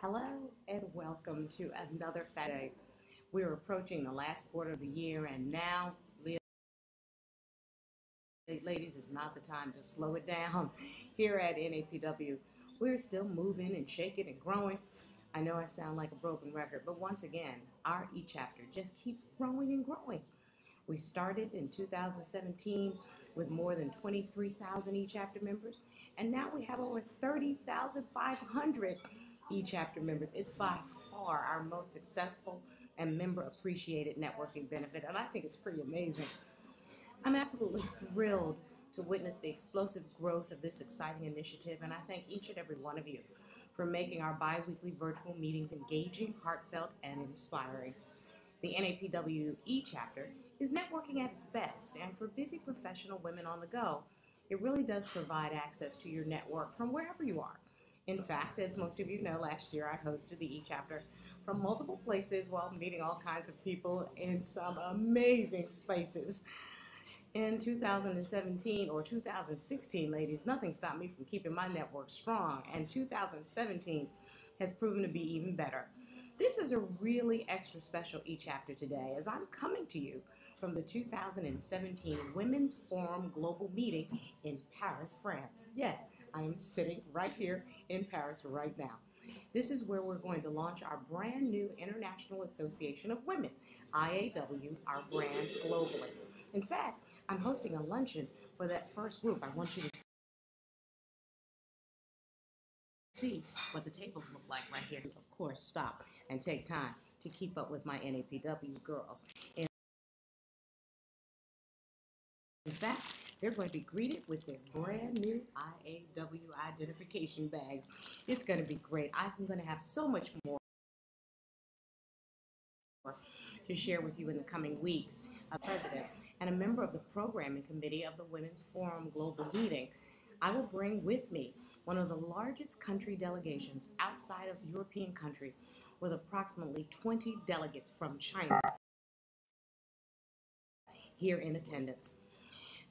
Hello and welcome to another Fat Day. We're approaching the last quarter of the year, and now, ladies, is not the time to slow it down. Here at NAPW, we're still moving and shaking and growing. I know I sound like a broken record, but once again, our e chapter just keeps growing and growing. We started in 2017 with more than 23,000 e chapter members, and now we have over 30,500 e-chapter members. It's by far our most successful and member appreciated networking benefit, and I think it's pretty amazing. I'm absolutely thrilled to witness the explosive growth of this exciting initiative, and I thank each and every one of you for making our bi-weekly virtual meetings engaging, heartfelt, and inspiring. The NAPW e-chapter is networking at its best, and for busy professional women on the go, it really does provide access to your network from wherever you are. In fact, as most of you know, last year I hosted the e-chapter from multiple places while meeting all kinds of people in some amazing spaces. In 2017 or 2016, ladies, nothing stopped me from keeping my network strong, and 2017 has proven to be even better. This is a really extra special e-chapter today as I'm coming to you from the 2017 Women's Forum Global Meeting in Paris, France. Yes, I am sitting right here in Paris right now. This is where we're going to launch our brand new International Association of Women, IAW, our brand globally. In fact, I'm hosting a luncheon for that first group. I want you to see what the tables look like right here. Of course, stop and take time to keep up with my NAPW girls. In fact, they're going to be greeted with their brand new IAW identification bags. It's going to be great. I'm going to have so much more to share with you in the coming weeks. A president and a member of the programming committee of the Women's Forum Global Meeting, I will bring with me one of the largest country delegations outside of European countries with approximately 20 delegates from China here in attendance.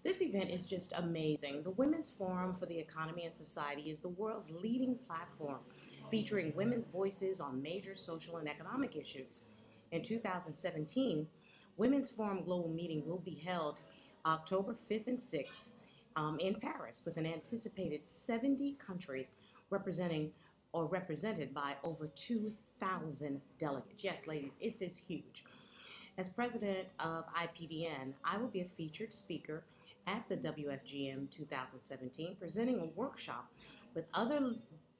This event is just amazing. The Women's Forum for the Economy and Society is the world's leading platform featuring women's voices on major social and economic issues. In 2017, Women's Forum Global Meeting will be held October 5th and 6th um, in Paris with an anticipated 70 countries representing or represented by over 2,000 delegates. Yes, ladies, it is huge. As president of IPDN, I will be a featured speaker at the WFGM 2017 presenting a workshop with other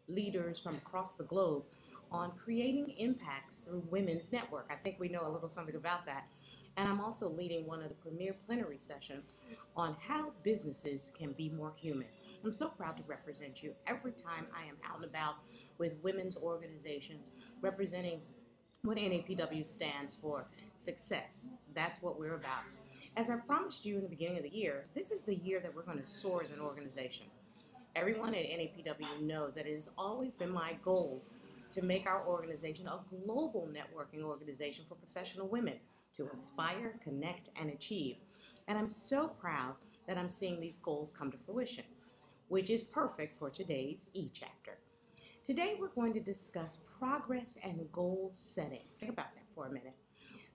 leaders from across the globe on creating impacts through women's network. I think we know a little something about that. And I'm also leading one of the premier plenary sessions on how businesses can be more human. I'm so proud to represent you every time I am out and about with women's organizations representing what NAPW stands for success. That's what we're about. As I promised you in the beginning of the year, this is the year that we're going to soar as an organization. Everyone at NAPW knows that it has always been my goal to make our organization a global networking organization for professional women to aspire, connect, and achieve. And I'm so proud that I'm seeing these goals come to fruition, which is perfect for today's e-chapter. Today we're going to discuss progress and goal setting. Think about that for a minute.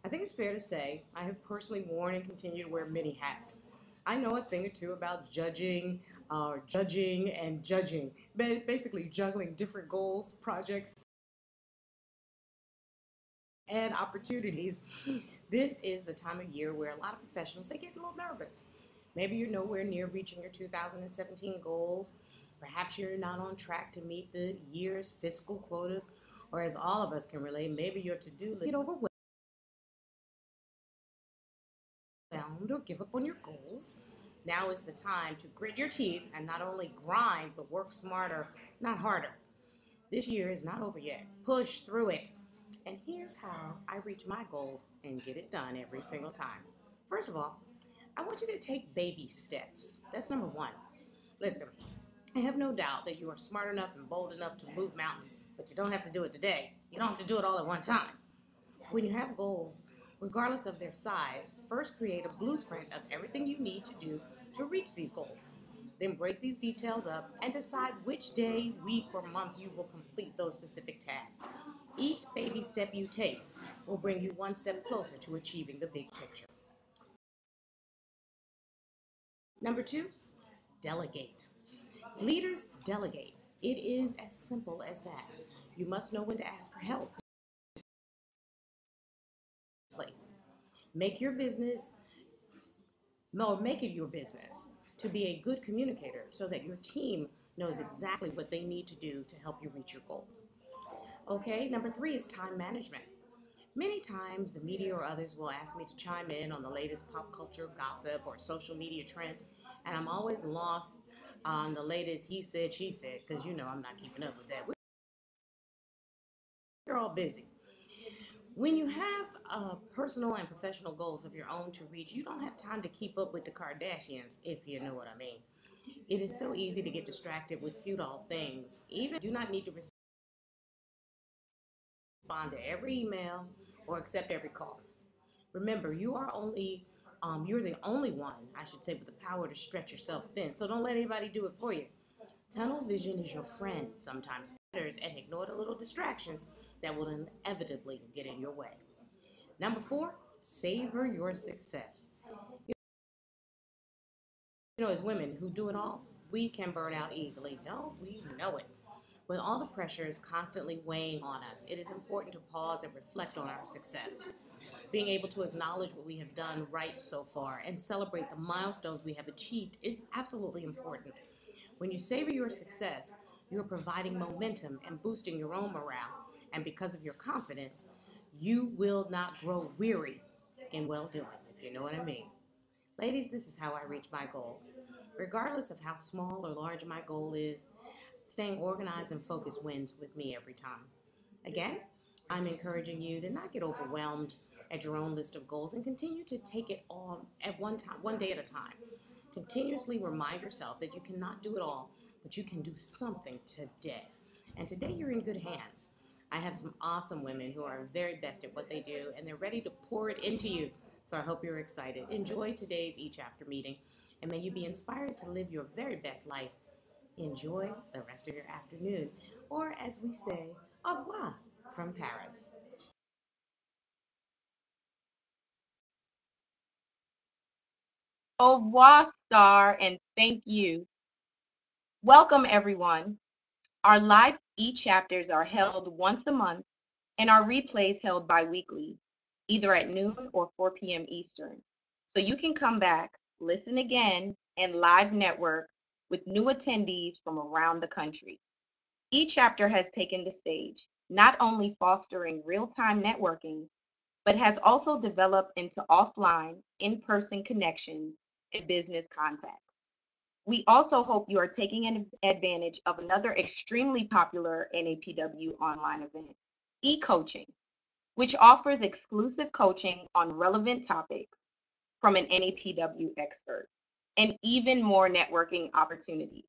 I think it's fair to say I have personally worn and continue to wear many hats. I know a thing or two about judging, uh, judging, and judging, but basically juggling different goals, projects, and opportunities. This is the time of year where a lot of professionals they get a little nervous. Maybe you're nowhere near reaching your 2017 goals. Perhaps you're not on track to meet the year's fiscal quotas, or as all of us can relate, maybe your to-do list get overwhelmed or give up on your goals. Now is the time to grit your teeth and not only grind, but work smarter, not harder. This year is not over yet. Push through it. And here's how I reach my goals and get it done every single time. First of all, I want you to take baby steps. That's number one. Listen, I have no doubt that you are smart enough and bold enough to move mountains, but you don't have to do it today. You don't have to do it all at one time. When you have goals, regardless of their size, first create a blueprint of everything you need to do to reach these goals. Then break these details up and decide which day, week, or month you will complete those specific tasks. Each baby step you take will bring you one step closer to achieving the big picture. Number two, delegate. Leaders delegate. It is as simple as that. You must know when to ask for help. Place. Make your business, no, make it your business to be a good communicator so that your team knows exactly what they need to do to help you reach your goals. Okay, number three is time management. Many times the media or others will ask me to chime in on the latest pop culture gossip or social media trend, and I'm always lost on the latest he said, she said, because you know I'm not keeping up with that. We're all busy. When you have uh, personal and professional goals of your own to reach, you don't have time to keep up with the Kardashians, if you know what I mean. It is so easy to get distracted with futile things. Even do not need to respond to every email or accept every call. Remember, you are only um, you're the only one, I should say, with the power to stretch yourself thin. So don't let anybody do it for you. Tunnel vision is your friend sometimes, and ignore the little distractions that will inevitably get in your way. Number four, savor your success. You know, as women who do it all, we can burn out easily. Don't we know it? With all the pressures constantly weighing on us, it is important to pause and reflect on our success. Being able to acknowledge what we have done right so far and celebrate the milestones we have achieved is absolutely important. When you savor your success, you're providing momentum and boosting your own morale. And because of your confidence, you will not grow weary in well doing, if you know what I mean. Ladies, this is how I reach my goals. Regardless of how small or large my goal is, staying organized and focused wins with me every time. Again, I'm encouraging you to not get overwhelmed at your own list of goals and continue to take it all at one time, one day at a time. Continuously remind yourself that you cannot do it all, but you can do something today. And today you're in good hands. I have some awesome women who are very best at what they do and they're ready to pour it into you. So I hope you're excited. Enjoy today's e-chapter meeting and may you be inspired to live your very best life. Enjoy the rest of your afternoon, or as we say, au revoir from Paris. Au revoir, Star, and thank you. Welcome, everyone. Our live e-chapters are held once a month and our replays held bi-weekly, either at noon or 4 p.m. Eastern. So you can come back, listen again, and live network with new attendees from around the country. E-chapter has taken the stage, not only fostering real-time networking, but has also developed into offline, in-person connections and business contacts. We also hope you are taking advantage of another extremely popular NAPW online event, e-coaching, which offers exclusive coaching on relevant topics from an NAPW expert and even more networking opportunities.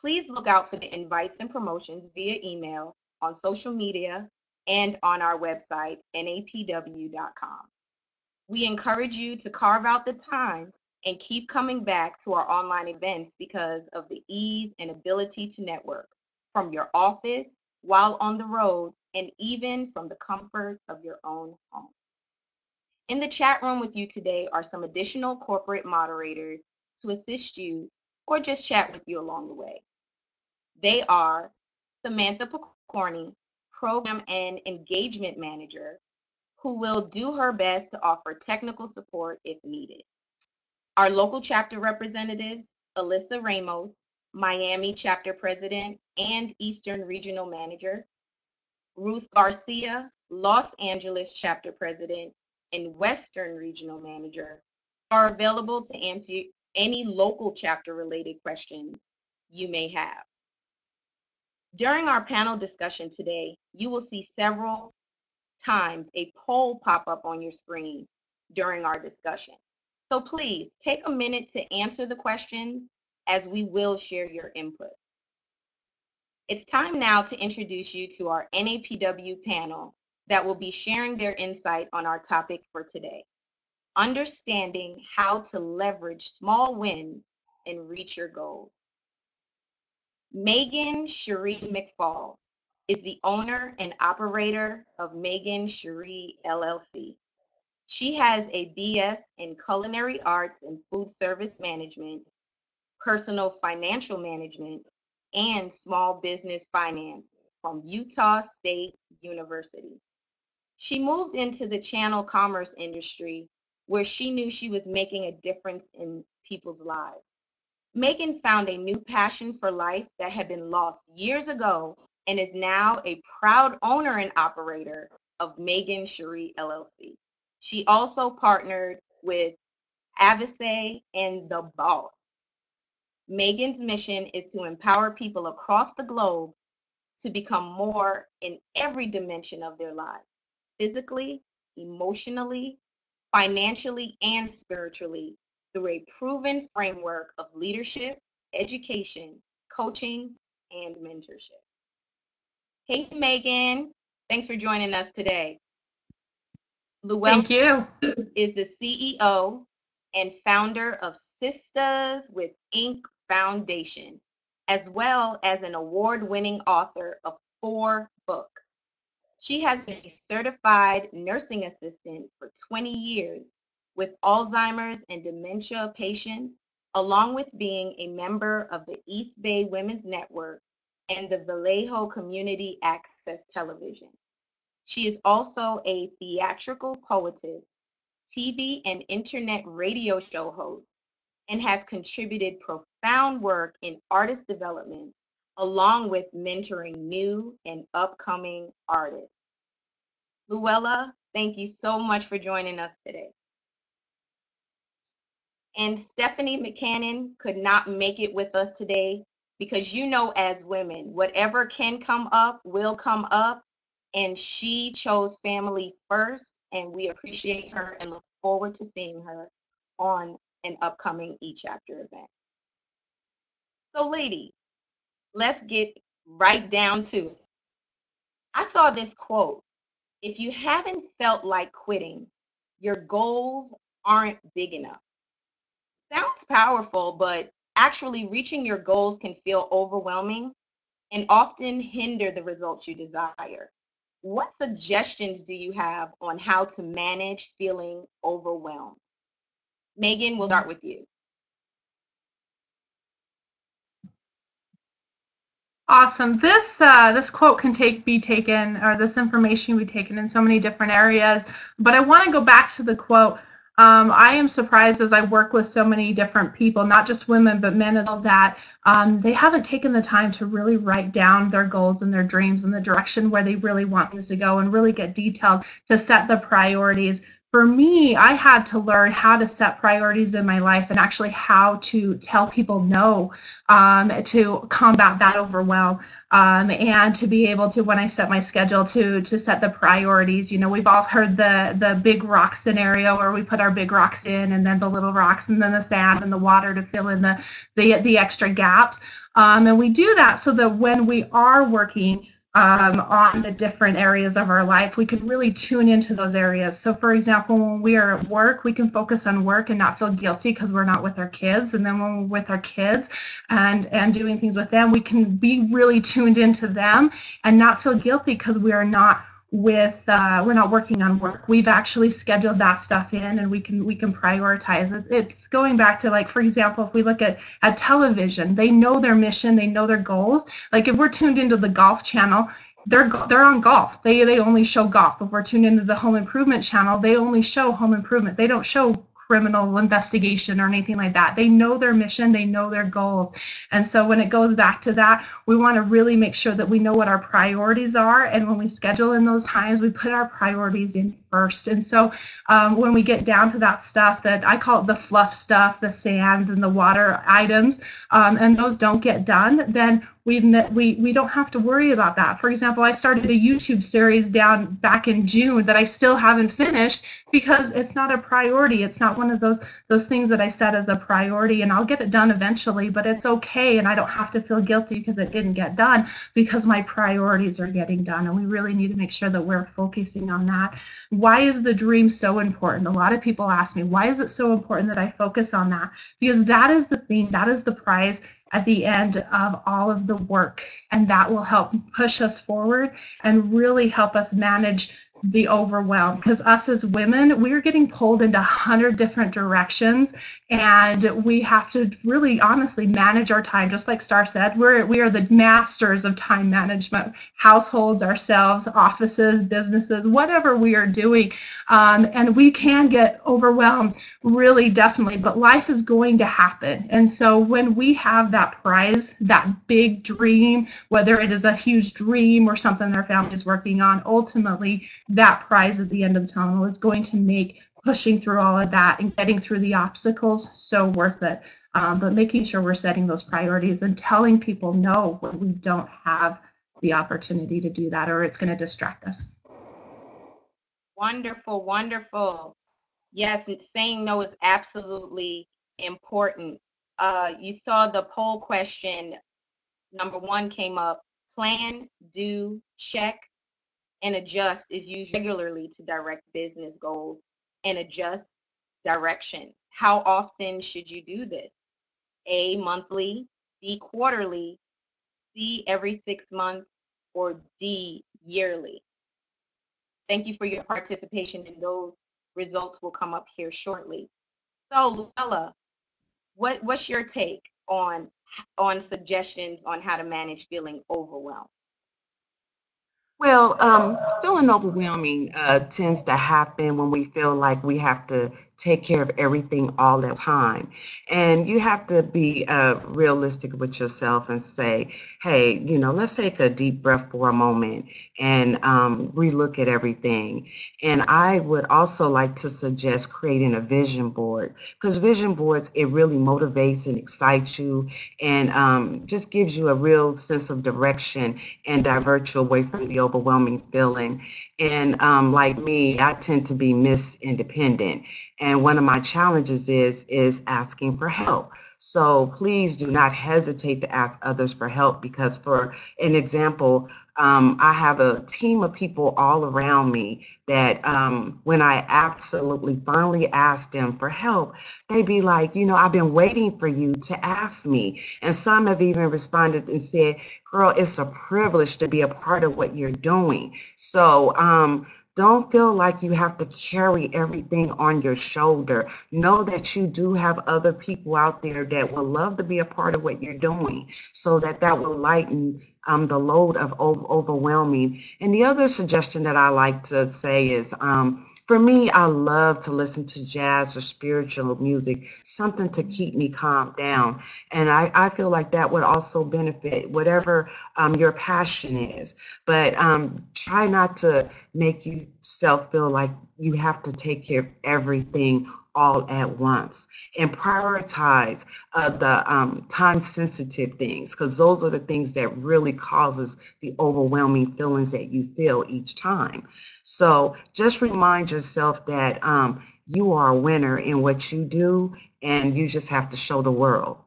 Please look out for the invites and promotions via email, on social media, and on our website, napw.com. We encourage you to carve out the time and keep coming back to our online events because of the ease and ability to network from your office while on the road and even from the comfort of your own home. In the chat room with you today are some additional corporate moderators to assist you or just chat with you along the way. They are Samantha Pokorny, Program and Engagement Manager, who will do her best to offer technical support if needed. Our local chapter representatives, Alyssa Ramos, Miami chapter president and Eastern regional manager, Ruth Garcia, Los Angeles chapter president and Western regional manager, are available to answer any local chapter related questions you may have. During our panel discussion today, you will see several times a poll pop up on your screen during our discussion. So please take a minute to answer the questions as we will share your input. It's time now to introduce you to our NAPW panel that will be sharing their insight on our topic for today. Understanding how to leverage small wins and reach your goals. Megan Cherie McFall is the owner and operator of Megan Cherie LLC. She has a BS in culinary arts and food service management, personal financial management, and small business finance from Utah State University. She moved into the channel commerce industry where she knew she was making a difference in people's lives. Megan found a new passion for life that had been lost years ago and is now a proud owner and operator of Megan Cherie LLC. She also partnered with Avise and The Boss. Megan's mission is to empower people across the globe to become more in every dimension of their lives physically, emotionally, financially, and spiritually through a proven framework of leadership, education, coaching, and mentorship. Hey, Megan. Thanks for joining us today. Luella Thank you. is the CEO and founder of Sisters with Ink Foundation, as well as an award winning author of four books. She has been a certified nursing assistant for 20 years with Alzheimer's and dementia patients, along with being a member of the East Bay Women's Network and the Vallejo Community Access Television. She is also a theatrical poetess, TV and internet radio show host, and has contributed profound work in artist development along with mentoring new and upcoming artists. Luella, thank you so much for joining us today. And Stephanie McCannon could not make it with us today because you know, as women, whatever can come up will come up. And she chose family first, and we appreciate her and look forward to seeing her on an upcoming e chapter event. So, ladies, let's get right down to it. I saw this quote If you haven't felt like quitting, your goals aren't big enough. Sounds powerful, but actually reaching your goals can feel overwhelming and often hinder the results you desire. What suggestions do you have on how to manage feeling overwhelmed? Megan, we'll start with you. Awesome. This uh, this quote can take be taken, or this information be taken in so many different areas. But I want to go back to the quote. Um, I am surprised as I work with so many different people, not just women but men as well, that um, they haven't taken the time to really write down their goals and their dreams and the direction where they really want things to go, and really get detailed to set the priorities for me, I had to learn how to set priorities in my life and actually how to tell people no um, to combat that overwhelm um, and to be able to, when I set my schedule, to to set the priorities. You know, we've all heard the the big rock scenario where we put our big rocks in and then the little rocks and then the sand and the water to fill in the the, the extra gaps. Um, and we do that so that when we are working um, on the different areas of our life, we can really tune into those areas. So, for example, when we are at work, we can focus on work and not feel guilty because we're not with our kids. And then when we're with our kids and and doing things with them, we can be really tuned into them and not feel guilty because we are not with uh, we're not working on work. We've actually scheduled that stuff in and we can we can prioritize it. It's going back to like for example if we look at at television they know their mission they know their goals. Like if we're tuned into the golf channel they're they're on golf. They they only show golf. If we're tuned into the home improvement channel they only show home improvement. They don't show criminal investigation or anything like that. They know their mission, they know their goals. And so when it goes back to that, we want to really make sure that we know what our priorities are. And when we schedule in those times, we put our priorities in first. And so um, when we get down to that stuff that I call it the fluff stuff, the sand and the water items, um, and those don't get done, then we we we don't have to worry about that. For example, I started a YouTube series down back in June that I still haven't finished because it's not a priority. It's not one of those those things that I set as a priority, and I'll get it done eventually. But it's okay, and I don't have to feel guilty because it didn't get done because my priorities are getting done, and we really need to make sure that we're focusing on that. Why is the dream so important? A lot of people ask me, why is it so important that I focus on that? Because that is the thing, that is the prize at the end of all of the work. And that will help push us forward and really help us manage the overwhelm because us as women we're getting pulled into a hundred different directions and we have to really honestly manage our time. Just like star said we're we are the masters of time management. Households ourselves offices businesses whatever we are doing um, and we can get overwhelmed really definitely but life is going to happen. And so when we have that prize that big dream whether it is a huge dream or something our family is working on ultimately that prize at the end of the tunnel is going to make pushing through all of that and getting through the obstacles so worth it. Um, but making sure we're setting those priorities and telling people no when we don't have the opportunity to do that or it's going to distract us. Wonderful, wonderful. Yes, saying no is absolutely important. Uh, you saw the poll question. Number one came up plan, do, check, and adjust is used regularly to direct business goals and adjust direction. How often should you do this? A, monthly, B, quarterly, C, every six months, or D, yearly. Thank you for your participation, and those results will come up here shortly. So, Luella, what, what's your take on on suggestions on how to manage feeling overwhelmed? Well, um, feeling overwhelming uh, tends to happen when we feel like we have to take care of everything all the time. And you have to be uh, realistic with yourself and say, hey, you know, let's take a deep breath for a moment and um, relook at everything. And I would also like to suggest creating a vision board because vision boards, it really motivates and excites you and um, just gives you a real sense of direction and divert you away from the overwhelming feeling. And um, like me, I tend to be Miss Independent. And one of my challenges is is asking for help. So please do not hesitate to ask others for help because, for an example, um, I have a team of people all around me that um, when I absolutely finally ask them for help, they be like, you know, I've been waiting for you to ask me. And some have even responded and said, girl, it's a privilege to be a part of what you're doing. So um, don't feel like you have to carry everything on your shoulder. Know that you do have other people out there that would love to be a part of what you're doing so that that will lighten um, the load of overwhelming. And the other suggestion that I like to say is um, for me, I love to listen to jazz or spiritual music, something to keep me calm down. And I, I feel like that would also benefit whatever um, your passion is. But um, try not to make yourself feel like you have to take care of everything all at once and prioritize uh, the um, time sensitive things because those are the things that really causes the overwhelming feelings that you feel each time. So just remind yourself that um, you are a winner in what you do and you just have to show the world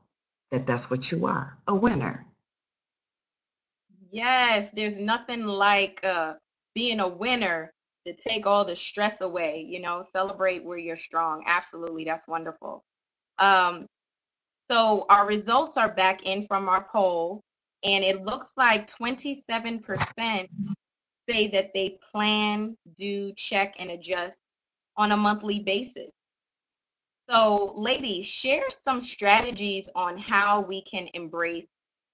that that's what you are a winner. Yes there's nothing like uh, being a winner to take all the stress away, you know, celebrate where you're strong. Absolutely, that's wonderful. Um, so our results are back in from our poll, and it looks like 27% say that they plan, do, check, and adjust on a monthly basis. So, ladies, share some strategies on how we can embrace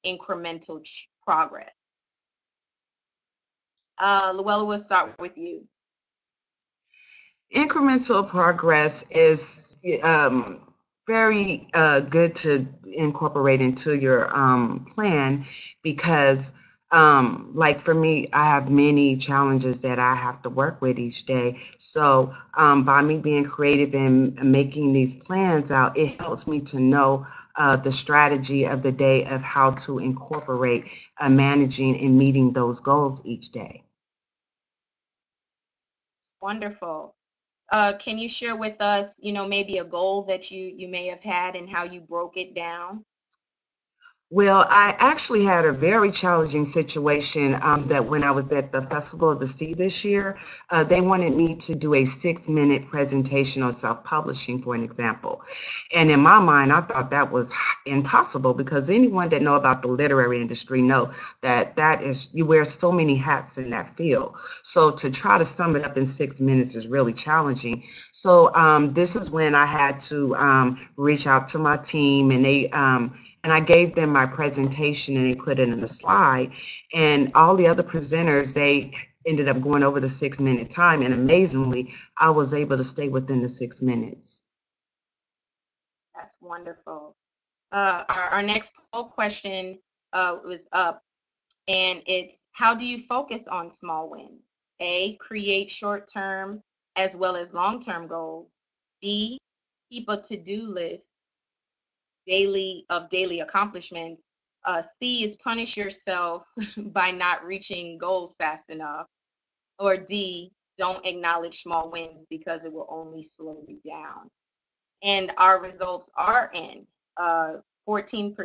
incremental progress. Uh, Luella, we'll start with you incremental progress is um, very uh, good to incorporate into your um, plan because um, like for me, I have many challenges that I have to work with each day. So um, by me being creative and making these plans out, it helps me to know uh, the strategy of the day of how to incorporate uh, managing and meeting those goals each day. Wonderful. Uh, can you share with us, you know, maybe a goal that you you may have had and how you broke it down? Well, I actually had a very challenging situation um, that when I was at the Festival of the Sea this year, uh, they wanted me to do a six minute presentation on self publishing, for an example. And in my mind, I thought that was impossible because anyone that know about the literary industry know that that is, you wear so many hats in that field. So to try to sum it up in six minutes is really challenging. So um, this is when I had to um, reach out to my team and they, um, and I gave them my presentation and they put it in a slide. And all the other presenters, they ended up going over the six minute time. And amazingly, I was able to stay within the six minutes. That's wonderful. Uh, our, our next poll question uh, was up, and it's how do you focus on small wins? A, create short term as well as long term goals. B, keep a to do list daily of daily accomplishments. Uh, C is punish yourself by not reaching goals fast enough. Or D, don't acknowledge small wins because it will only slow you down. And our results are in. Uh, 14%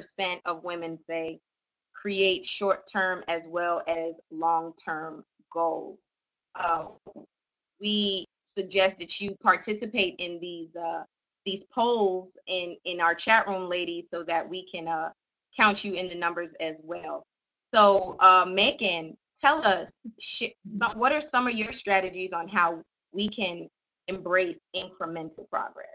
of women say create short term as well as long term goals. Uh, we suggest that you participate in these uh, these polls in in our chat room, ladies, so that we can uh, count you in the numbers as well. So, uh, Megan, tell us what are some of your strategies on how we can embrace incremental progress.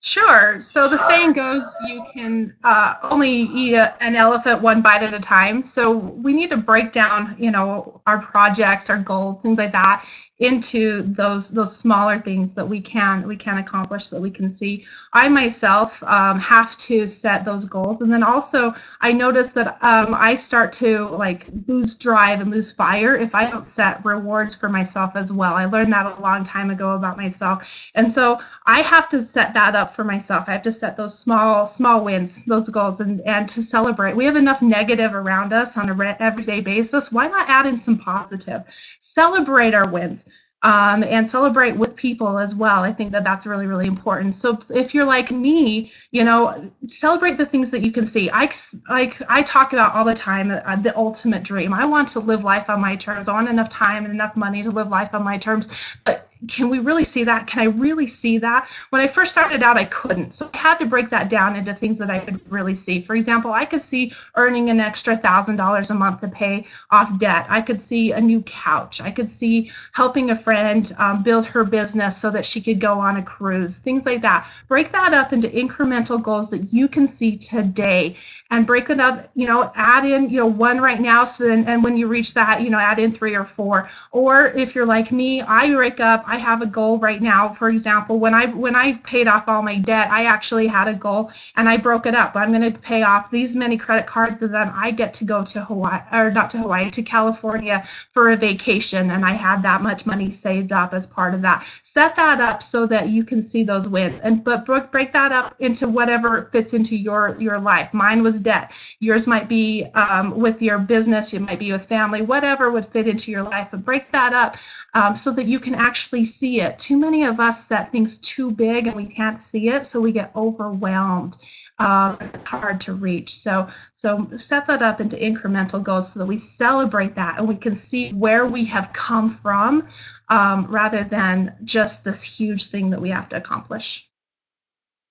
Sure. So the saying goes, you can uh, only eat a, an elephant one bite at a time. So we need to break down, you know, our projects, our goals, things like that, into those those smaller things that we can we can accomplish that we can see. I myself um, have to set those goals. And then also i notice that um, i start to like lose drive and lose fire if i don't set rewards for myself as well. I learned that a long time ago about myself. And so i have to set that up for myself. I have to set those small small wins those goals and and to celebrate. We have enough negative around us on a everyday basis. Why not add in some positive? Celebrate our wins um, and celebrate with people as well. I think that that's really, really important. So if you're like me, you know, celebrate the things that you can see. I like I talk about all the time uh, the ultimate dream. I want to live life on my terms. I want enough time and enough money to live life on my terms. But can we really see that? Can I really see that? When I first started out, I couldn't. So I had to break that down into things that I could really see. For example, I could see earning an extra thousand dollars a month to pay off debt. I could see a new couch. I could see helping a friend um, build her business so that she could go on a cruise, things like that. Break that up into incremental goals that you can see today and break it up, you know, add in, you know, one right now. So then, and when you reach that, you know, add in three or four. Or if you're like me, I break up I have a goal right now. For example, when I when I paid off all my debt, I actually had a goal and I broke it up. I'm going to pay off these many credit cards and then I get to go to Hawaii or not to Hawaii to California for a vacation and I had that much money saved up as part of that. Set that up so that you can see those wins and but break that up into whatever fits into your your life. Mine was debt. Yours might be um, with your business. It might be with family. Whatever would fit into your life. But break that up um, so that you can actually actually see it. Too many of us set things too big and we can't see it, so we get overwhelmed. Um, it's hard to reach. So, so set that up into incremental goals so that we celebrate that and we can see where we have come from, um, rather than just this huge thing that we have to accomplish.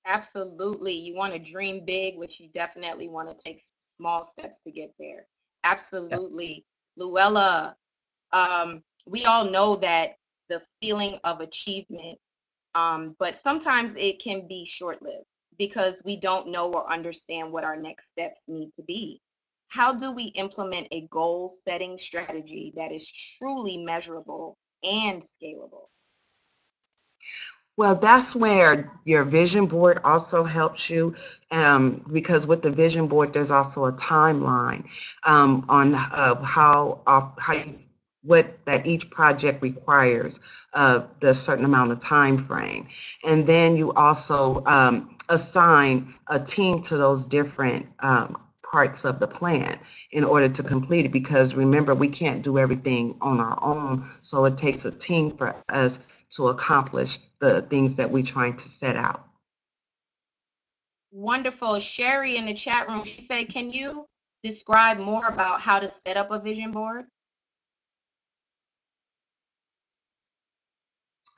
Absolutely, you want to dream big, which you definitely want to take small steps to get there. Absolutely, yep. Luella. Um, we all know that the feeling of achievement. Um, but sometimes it can be short lived because we don't know or understand what our next steps need to be. How do we implement a goal setting strategy that is truly measurable and scalable? Well, that's where your vision board also helps you um, because with the vision board, there's also a timeline um, on uh, how uh, how you, what that each project requires, uh, the certain amount of time frame, and then you also um, assign a team to those different um, parts of the plan in order to complete it because remember we can't do everything on our own. So it takes a team for us to accomplish the things that we're trying to set out. Wonderful. Sherry in the chat room she said can you describe more about how to set up a vision board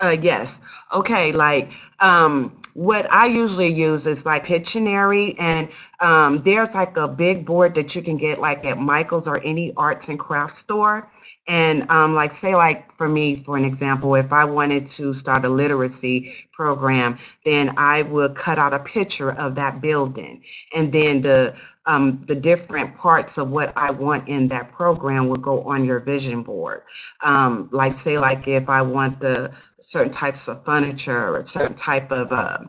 Uh, yes. Okay. Like, um, what I usually use is like Pictionary, and um, there's like a big board that you can get like at Michael's or any arts and crafts store. And um, like, say, like for me, for an example, if I wanted to start a literacy program, then I would cut out a picture of that building, and then the um, the different parts of what I want in that program will go on your vision board. Um, like, say, like if I want the certain types of furniture or certain type of uh,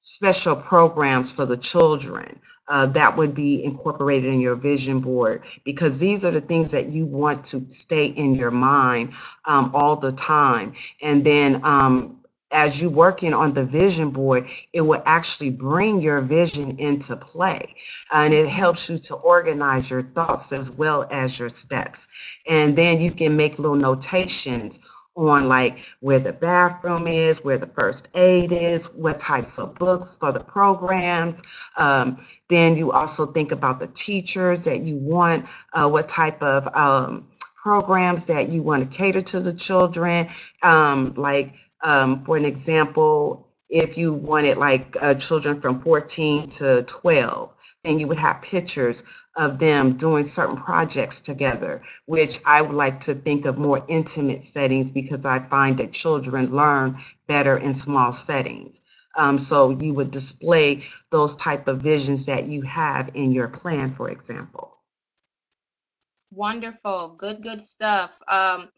special programs for the children. Uh, that would be incorporated in your vision board because these are the things that you want to stay in your mind um, all the time. And then um, as you're working on the vision board, it will actually bring your vision into play. And it helps you to organize your thoughts as well as your steps. And then you can make little notations on like where the bathroom is, where the first aid is, what types of books for the programs. Um, then you also think about the teachers that you want, uh, what type of um, programs that you want to cater to the children. Um, like, um, for an example, if you wanted like uh, children from 14 to 12, then you would have pictures of them doing certain projects together, which I would like to think of more intimate settings because I find that children learn better in small settings. Um, so you would display those type of visions that you have in your plan, for example. Wonderful, good, good stuff. Um,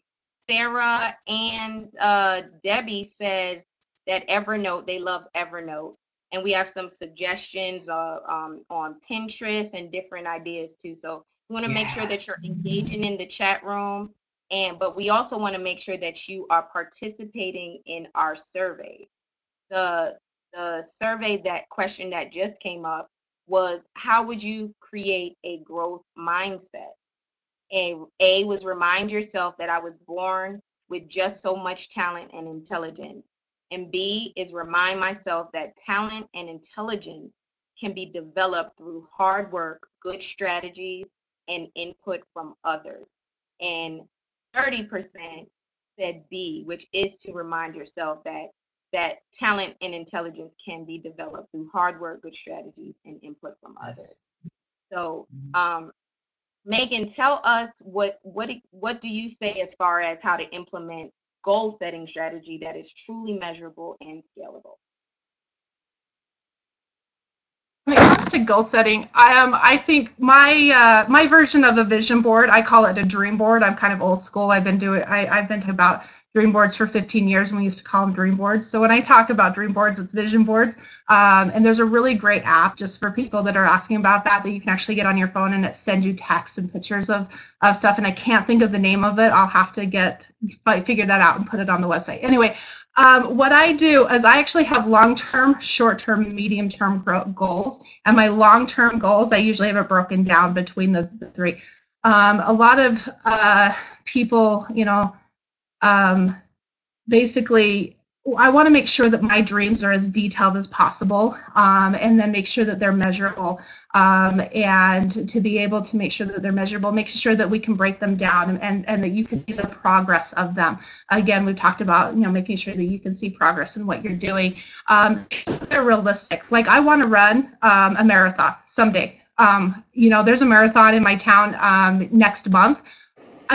Sarah and uh, Debbie said that Evernote, they love Evernote. And we have some suggestions uh, um, on Pinterest and different ideas too. So we want to yes. make sure that you're engaging in the chat room. And but we also want to make sure that you are participating in our survey. The the survey that question that just came up was how would you create a growth mindset? A A was remind yourself that I was born with just so much talent and intelligence. And B is remind myself that talent and intelligence can be developed through hard work, good strategies, and input from others. And 30% said B, which is to remind yourself that that talent and intelligence can be developed through hard work, good strategies, and input from others. So, mm-hmm. um, Megan, tell us what what what do you say as far as how to implement goal setting strategy that is truly measurable and scalable? When it comes to goal setting, I um I think my uh, my version of a vision board, I call it a dream board. I'm kind of old school. I've been doing I, I've been about dream boards for 15 years and we used to call them dream boards. So when i talk about dream boards it's vision boards. Um, and there's a really great app just for people that are asking about that that you can actually get on your phone and it sends you texts and pictures of, of stuff. And i can't think of the name of it. I'll have to get figure that out and put it on the website. Anyway um, what I do is I actually have long-term, short-term, medium-term goals, and my long-term goals I usually have it broken down between the, the three. Um, a lot of uh, people, you know, um, basically I want to make sure that my dreams are as detailed as possible um, and then make sure that they're measurable. Um, and to be able to make sure that they're measurable, making sure that we can break them down and, and that you can see the progress of them. Again, we've talked about, you know, making sure that you can see progress in what you're doing. Um, they're realistic. Like I want to run um, a marathon someday. Um, you know, there's a marathon in my town um, next month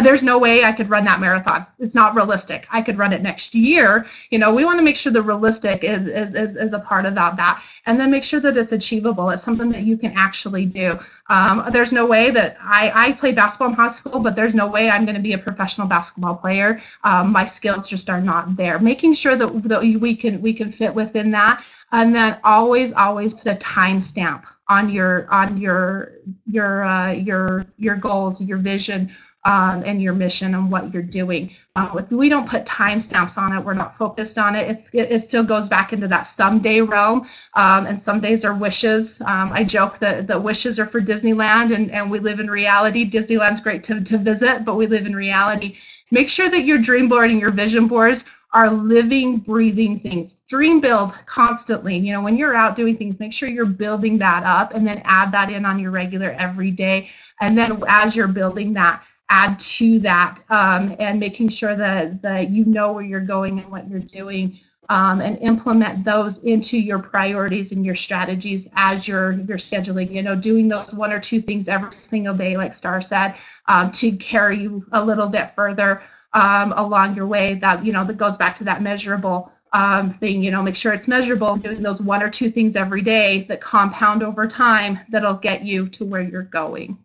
there's no way I could run that marathon. It's not realistic. I could run it next year. You know, we want to make sure the realistic is, is, is, is a part of that, and then make sure that it's achievable. It's something that you can actually do. Um, there's no way that I, I played basketball in high school, but there's no way I'm going to be a professional basketball player. Um, my skills just are not there. Making sure that, that we can we can fit within that, and then always always put a time stamp on your on your your uh, your your goals, your vision um, and your mission and what you're doing. Uh, if we don't put timestamps on it, we're not focused on it. It, it still goes back into that someday realm, um, and some days are wishes. Um, I joke that the wishes are for Disneyland, and, and we live in reality. Disneyland's great to, to visit, but we live in reality. Make sure that your dream board and your vision boards are living, breathing things. Dream build constantly. You know, when you're out doing things, make sure you're building that up and then add that in on your regular every day. And then as you're building that, add to that um, and making sure that, that you know where you're going and what you're doing um, and implement those into your priorities and your strategies as you're you're scheduling you know doing those one or two things every single day like star said um, to carry you a little bit further um, along your way that you know that goes back to that measurable um, thing you know make sure it's measurable doing those one or two things every day that compound over time that'll get you to where you're going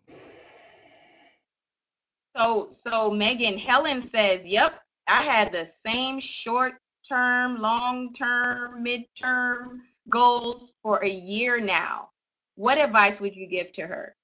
so, so Megan, Helen says, "Yep, I had the same short-term, long-term, mid-term goals for a year now. What advice would you give to her?"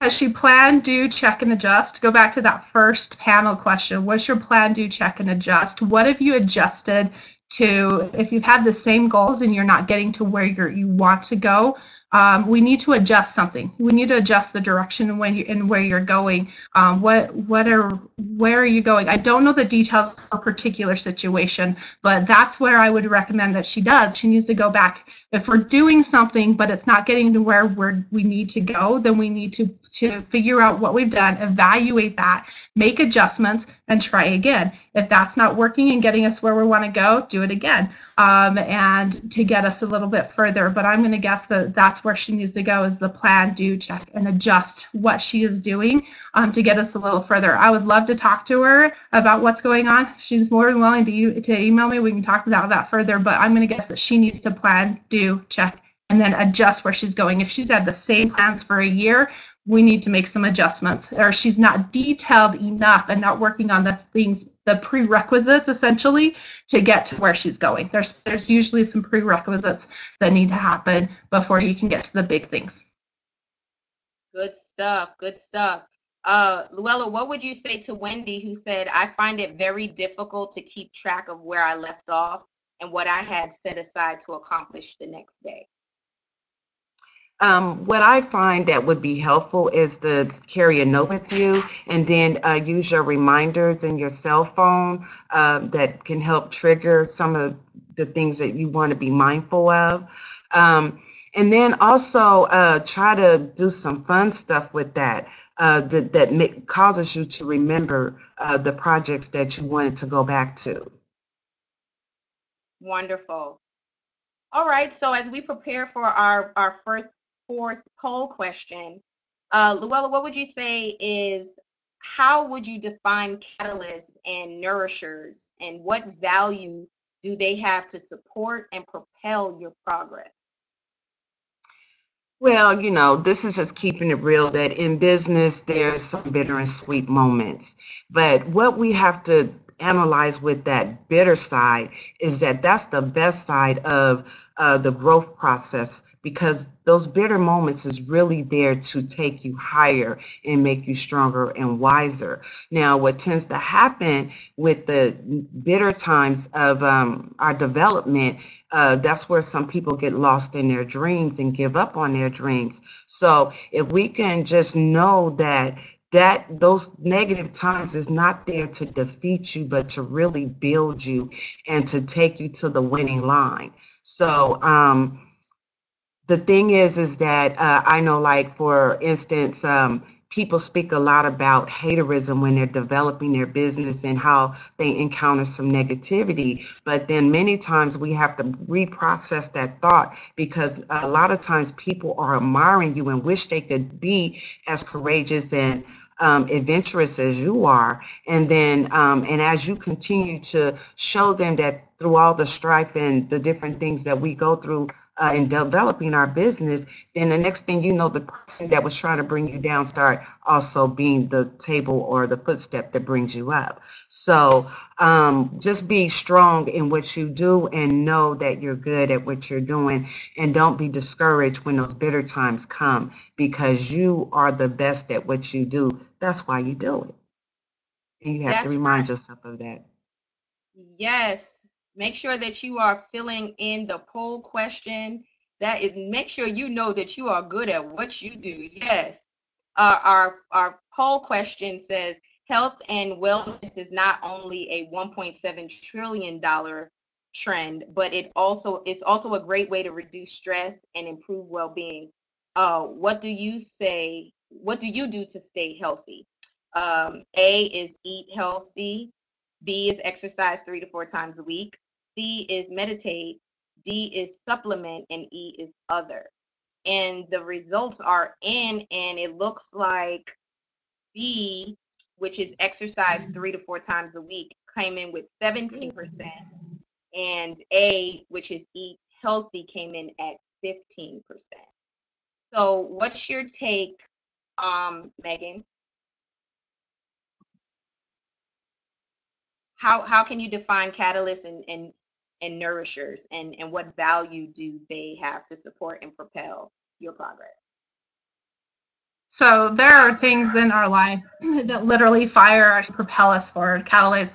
Has she plan, do, check, and adjust? Go back to that first panel question. What's your plan, do, check, and adjust? What have you adjusted to if you've had the same goals and you're not getting to where you want to go um, we need to adjust something. We need to adjust the direction when you and where you're going. Um, what what are where are you going? I don't know the details of a particular situation, but that's where I would recommend that she does. She needs to go back. If we're doing something but it's not getting to where we're, we need to go, then we need to to figure out what we've done, evaluate that, make adjustments, and try again. If that's not working and getting us where we want to go, do it again um, and to get us a little bit further. But I'm going to guess that that's where she needs to go is the plan, do, check, and adjust what she is doing um, to get us a little further. I would love to talk to her about what's going on. She's more than willing to, to email me. We can talk about that further. But I'm going to guess that she needs to plan, do, check, and then adjust where she's going. If she's had the same plans for a year, we need to make some adjustments or she's not detailed enough and not working on the things the prerequisites essentially to get to where she's going. There's there's usually some prerequisites that need to happen before you can get to the big things. Good stuff good stuff. Uh luella what would you say to wendy who said i find it very difficult to keep track of where i left off and what i had set aside to accomplish the next day um, what I find that would be helpful is to carry a note with you and then uh, use your reminders in your cell phone uh, that can help trigger some of the things that you want to be mindful of. Um, and then also uh, try to do some fun stuff with that uh, that, that make, causes you to remember uh, the projects that you wanted to go back to. Wonderful. All right, so as we prepare for our, our first fourth poll question. Uh, Luella, what would you say is how would you define catalysts and nourishers and what value do they have to support and propel your progress? Well, you know, this is just keeping it real that in business, there's some bitter and sweet moments. But what we have to analyze with that bitter side is that that's the best side of uh, the growth process because those bitter moments is really there to take you higher and make you stronger and wiser. Now, what tends to happen with the bitter times of um, our development, uh, that's where some people get lost in their dreams and give up on their dreams. So, if we can just know that that those negative times is not there to defeat you but to really build you and to take you to the winning line. So um the thing is is that uh, i know like for instance um people speak a lot about haterism when they're developing their business and how they encounter some negativity. But then many times we have to reprocess that thought because a lot of times people are admiring you and wish they could be as courageous and um, adventurous as you are, and then um, and as you continue to show them that through all the strife and the different things that we go through uh, in developing our business, then the next thing you know, the person that was trying to bring you down start also being the table or the footstep that brings you up. So um, just be strong in what you do and know that you're good at what you're doing, and don't be discouraged when those bitter times come because you are the best at what you do. That's why you do it. And you have That's to remind right. yourself of that. Yes. Make sure that you are filling in the poll question. That is, make sure you know that you are good at what you do. Yes. Uh, our our poll question says health and wellness is not only a 1.7 trillion dollar trend, but it also it's also a great way to reduce stress and improve well-being. Uh, what do you say? What do you do to stay healthy? Um, a is eat healthy. B is exercise three to four times a week. C is meditate. D is supplement, and E is other. And the results are in, and it looks like B, which is exercise three to four times a week, came in with 17%, and A, which is eat healthy, came in at 15%. So, what's your take, um, Megan? How how can you define catalyst and and and nourishers, and and what value do they have to support and propel your progress? So there are things in our life that literally fire us, propel us forward, catalyze,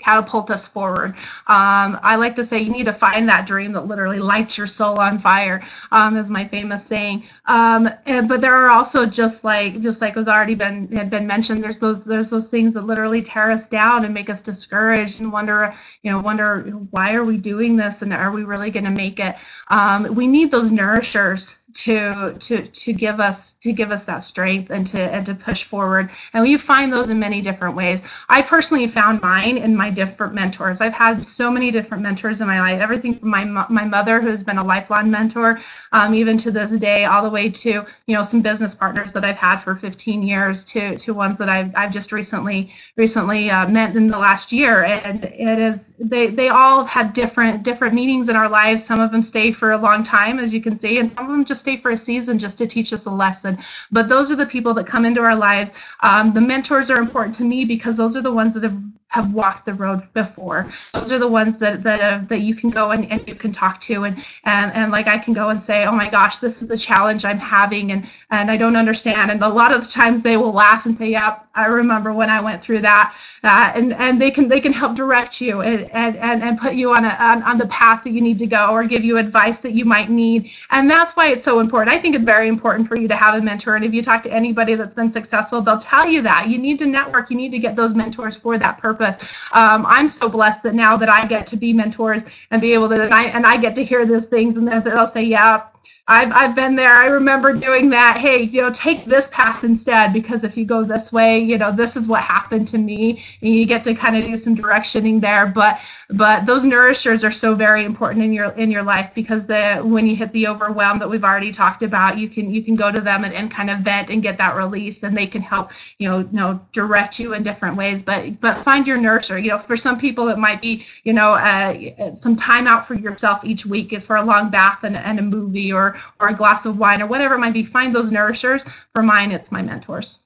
catapult us forward. Um, I like to say you need to find that dream that literally lights your soul on fire, um, is my famous saying. Um, and, but there are also just like just like was already been had been mentioned. There's those there's those things that literally tear us down and make us discouraged and wonder you know wonder why are we doing this and are we really going to make it? Um, we need those nourishers to to to give us to give us that strength and to and to push forward. And we find those in many different ways. I personally found mine in my different mentors. I've had so many different mentors in my life. Everything from my my mother who has been a lifelong mentor um, even to this day all the way to you know some business partners that i've had for 15 years to to ones that i've, I've just recently recently uh, met in the last year. And it is they they all have had different different meanings in our lives. Some of them stay for a long time as you can see and some of them just stay for a season just to teach us a lesson. But those are the people that come into our lives. Um, the mentors are important to me because those are the ones that have have walked the road before. Those are the ones that that uh, that you can go and, and you can talk to and and and like I can go and say, oh my gosh, this is the challenge I'm having and and I don't understand. And a lot of the times they will laugh and say, yeah, I remember when I went through that. Uh, and and they can they can help direct you and and and, and put you on a on, on the path that you need to go or give you advice that you might need. And that's why it's so important. I think it's very important for you to have a mentor. And if you talk to anybody that's been successful, they'll tell you that you need to network. You need to get those mentors for that purpose purpose. Um, I'm so blessed that now that I get to be mentors and be able to, and I, and I get to hear those things, and they'll say, yeah, I've, I've been there. I remember doing that. Hey, you know, take this path instead because if you go this way, you know, this is what happened to me. And you get to kind of do some directioning there. But but those nourishers are so very important in your in your life because the when you hit the overwhelm that we've already talked about, you can you can go to them and, and kind of vent and get that release, and they can help you know you know direct you in different ways. But but find your nurture. You know, for some people it might be you know uh, some time out for yourself each week for a long bath and, and a movie or or a glass of wine or whatever it might be. Find those nourishers. For mine, it's my mentors.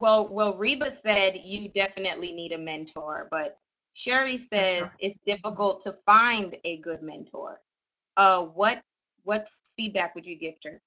Well, well, Reba said you definitely need a mentor, but Sherry says sure. it's difficult to find a good mentor. Uh, what what feedback would you give her?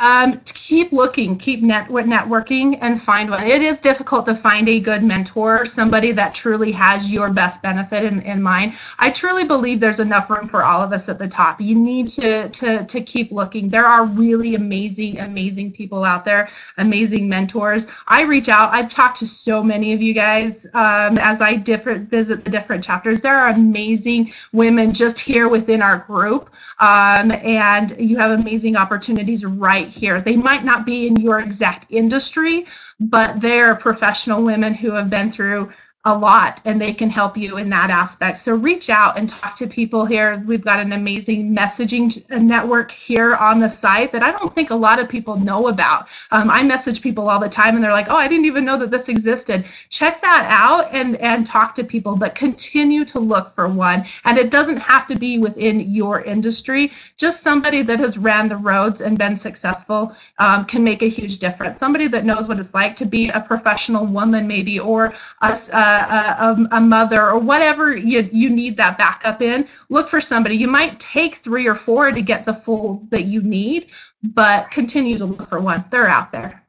Um, keep looking, keep net networking, and find one. It is difficult to find a good mentor, somebody that truly has your best benefit in, in mind. I truly believe there's enough room for all of us at the top. You need to to to keep looking. There are really amazing, amazing people out there, amazing mentors. I reach out. I've talked to so many of you guys um, as I different visit the different chapters. There are amazing women just here within our group, um, and you have amazing opportunities right here. They might not be in your exact industry, but they're professional women who have been through a lot and they can help you in that aspect. So reach out and talk to people here. We've got an amazing messaging network here on the site that I don't think a lot of people know about. Um, I message people all the time and they're like, oh, I didn't even know that this existed. Check that out and, and talk to people, but continue to look for one. And it doesn't have to be within your industry. Just somebody that has ran the roads and been successful um, can make a huge difference. Somebody that knows what it's like to be a professional woman, maybe, or a, a, a mother, or whatever you, you need that backup in. Look for somebody. You might take three or four to get the full that you need, but continue to look for one. They're out there.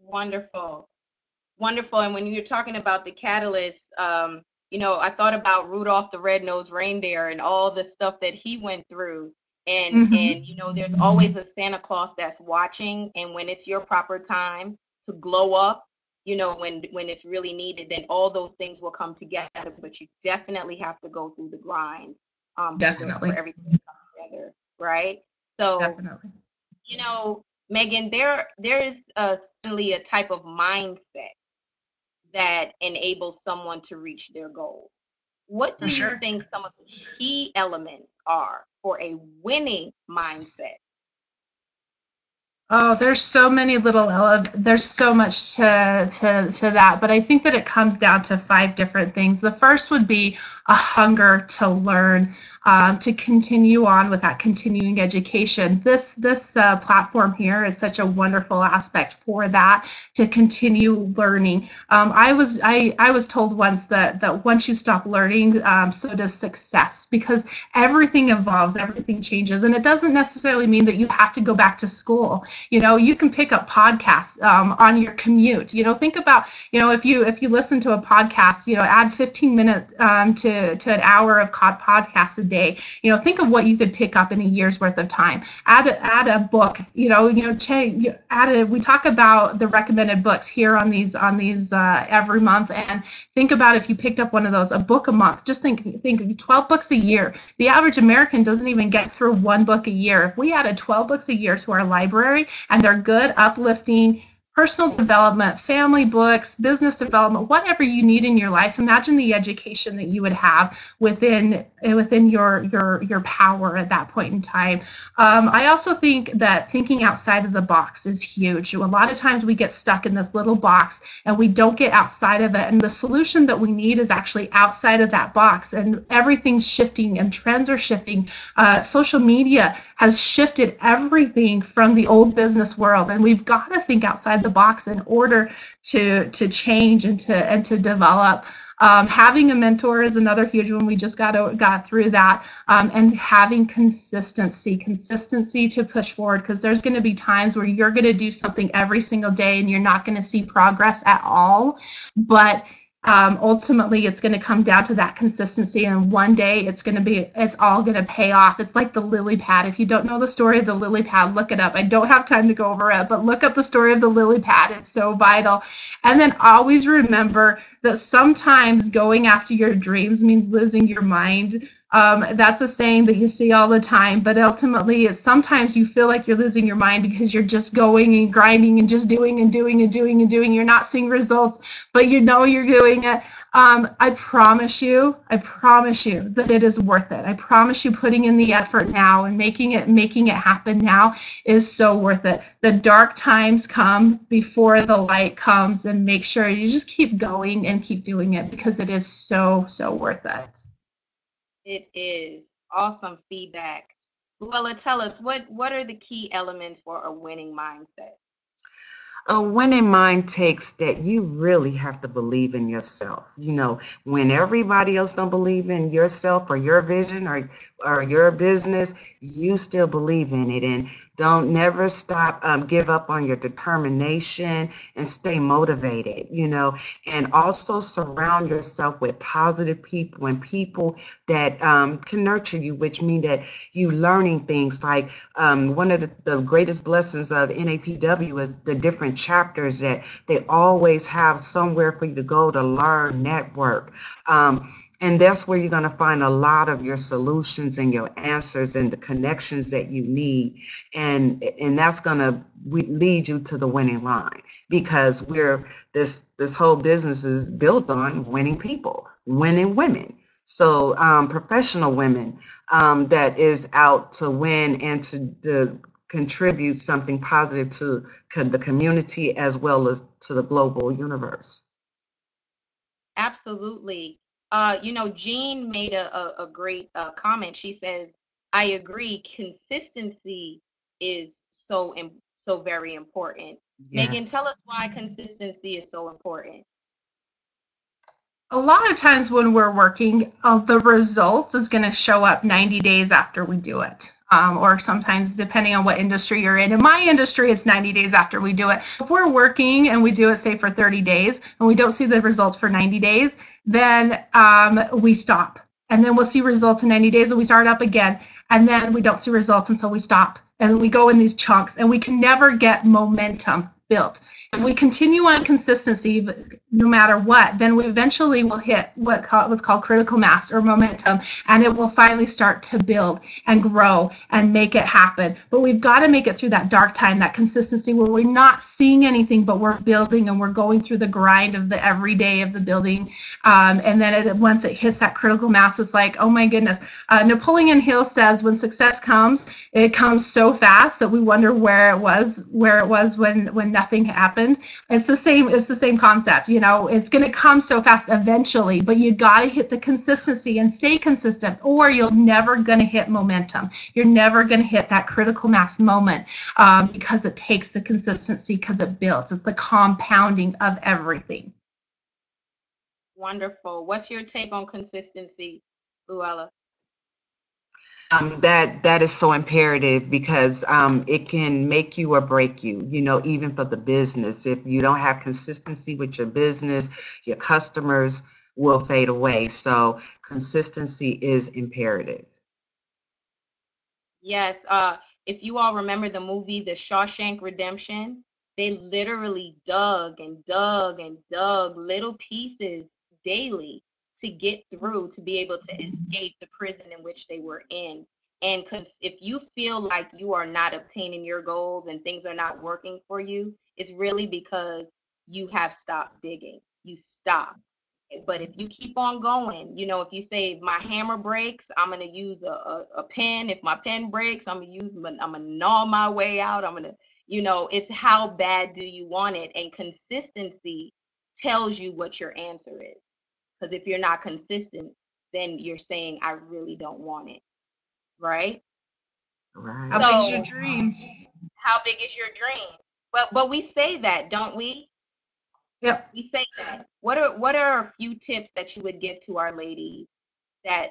Wonderful. Wonderful. And when you're talking about the catalyst, um, you know, I thought about Rudolph the Red-Nosed Reindeer and all the stuff that he went through. And mm-hmm. and you know, there's always a Santa Claus that's watching. And when it's your proper time to glow up, you know, when when it's really needed, then all those things will come together. But you definitely have to go through the grind. Um, definitely. For everything to come together, right? So, definitely. You know, Megan, there there is a really a type of mindset that enables someone to reach their goals. What do sure. you think some of the key elements are for a winning mindset? Oh, there's so many little there's so much to, to to that, but I think that it comes down to five different things. The first would be a hunger to learn, um, to continue on with that continuing education. This this uh, platform here is such a wonderful aspect for that to continue learning. Um, I was I I was told once that that once you stop learning, um, so does success because everything evolves, everything changes, and it doesn't necessarily mean that you have to go back to school you know you can pick up podcasts um, on your commute. You know think about you know if you if you listen to a podcast you know add 15 minutes um, to to an hour of podcasts a day. You know think of what you could pick up in a year's worth of time. Add a, add a book you know you know change add a we talk about the recommended books here on these on these uh, every month. And think about if you picked up one of those a book a month. Just think think 12 books a year. The average american doesn't even get through one book a year. If we added 12 books a year to our library and they're good, uplifting, personal development, family books, business development, whatever you need in your life. Imagine the education that you would have within within your your your power at that point in time. Um, I also think that thinking outside of the box is huge. A lot of times we get stuck in this little box and we don't get outside of it. And the solution that we need is actually outside of that box. And everything's shifting and trends are shifting. Uh, social media has shifted everything from the old business world, and we've got to think outside the box in order to to change and to and to develop. Um, having a mentor is another huge one. We just got got through that, um, and having consistency, consistency to push forward because there's going to be times where you're going to do something every single day and you're not going to see progress at all. But um, ultimately it's going to come down to that consistency and one day it's going to be it's all going to pay off. It's like the lily pad. If you don't know the story of the lily pad look it up. I don't have time to go over it but look up the story of the lily pad. It's so vital. And then always remember that sometimes going after your dreams means losing your mind um, that's a saying that you see all the time, but ultimately, it's sometimes you feel like you're losing your mind because you're just going and grinding and just doing and doing and doing and doing. You're not seeing results, but you know you're doing it. Um, I promise you, I promise you that it is worth it. I promise you, putting in the effort now and making it making it happen now is so worth it. The dark times come before the light comes, and make sure you just keep going and keep doing it because it is so so worth it. It is awesome feedback. Luella, tell us what what are the key elements for a winning mindset? A winning mind takes that you really have to believe in yourself. You know when everybody else don't believe in yourself or your vision or or your business you still believe in it. And don't never stop um, give up on your determination and stay motivated you know. And also surround yourself with positive people and people that um, can nurture you which mean that you learning things. Like um, one of the, the greatest blessings of napw is the different different chapters that they always have somewhere for you to go to learn, network. Um, and that's where you're going to find a lot of your solutions and your answers and the connections that you need. And, and that's going to lead you to the winning line because we're this, this whole business is built on winning people, winning women. So um, professional women um, that is out to win and to, to contribute something positive to the community as well as to the global universe. Absolutely. Uh, you know, Jean made a, a, a great uh, comment. She says, I agree, consistency is so so very important. Yes. Megan, tell us why consistency is so important a lot of times when we're working, uh, the results is going to show up 90 days after we do it. Um, or sometimes depending on what industry you're in. In my industry, it's 90 days after we do it. If we're working and we do it, say, for 30 days and we don't see the results for 90 days, then um, we stop. And then we'll see results in 90 days and we start up again. And then we don't see results and so we stop. And we go in these chunks and we can never get momentum built. If we continue on consistency, no matter what, then we eventually will hit what was called critical mass or momentum, and it will finally start to build and grow and make it happen. But we've got to make it through that dark time, that consistency where we're not seeing anything, but we're building and we're going through the grind of the everyday of the building. Um, and then it, once it hits that critical mass, it's like, oh my goodness. Uh, Napoleon Hill says when success comes, it comes so fast that we wonder where it was, where it was when when nothing happened. It's the same. It's the same concept. You know, it's going to come so fast eventually, but you got to hit the consistency and stay consistent, or you're never going to hit momentum. You're never going to hit that critical mass moment um, because it takes the consistency because it builds. It's the compounding of everything. Wonderful. What's your take on consistency, Luella? Um, that that is so imperative because um, it can make you or break you. You know, even for the business, if you don't have consistency with your business, your customers will fade away. So consistency is imperative. Yes. Uh, if you all remember the movie The Shawshank Redemption, they literally dug and dug and dug little pieces daily to get through mm-hmm. to be able to escape the prison in which they were in. And because if you feel like you are not obtaining your goals and things are not working for you, it's really because you have stopped digging. You stop. But if you keep on going, you know, if you say my hammer breaks, I'm gonna use a, a, a pen. If my pen breaks, I'm gonna use I'm gonna gnaw my way out. I'm gonna, you know, it's how bad do you want it? And consistency tells you what your answer is. Because if you're not consistent, then you're saying, I really don't want it. Right? Right. How so, big's your dream? How big is your dream? But but we say that, don't we? Yep. We say that. What are what are a few tips that you would give to our ladies that